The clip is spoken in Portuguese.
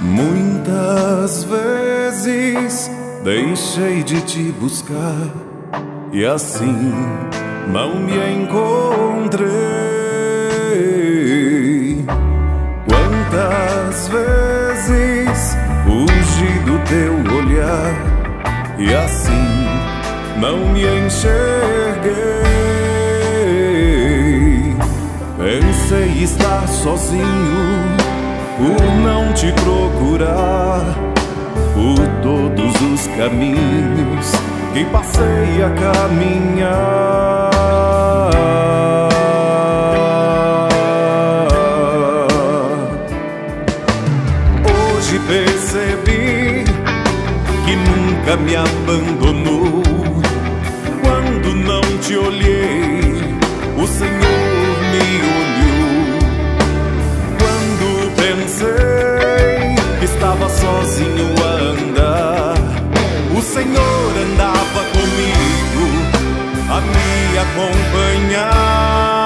Muitas vezes deixei de te buscar e assim não me encontrei. Quantas vezes fugi do teu olhar e assim não me enxerguei. Pensei estar sozinho por não te procurar por todos os caminhos que passei a caminhar. Hoje percebi que nunca me abandonou. Quando não te olhei, o Senhor Senhor andava comigo a me acompanhar.